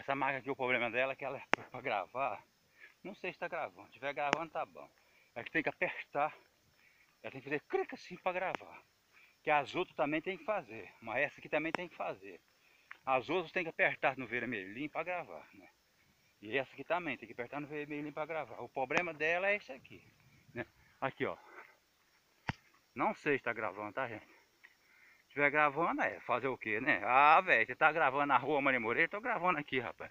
Essa máquina aqui, o problema dela é que ela é pra gravar. Não sei se tá gravando. Se estiver gravando, tá bom. É que tem que apertar. Ela tem que fazer clique assim pra gravar. Que as outras também tem que fazer. Mas essa aqui também tem que fazer. As outras tem que apertar no vermelhinho para gravar, né? E essa aqui também tem que apertar no vermelhinho para gravar. O problema dela é esse aqui, né? Aqui, ó. Não sei se tá gravando, tá, gente? Estiver gravando, é fazer o quê, né? Ah, velho, você tá gravando na rua Maria Moreira? Tô gravando aqui, rapaz.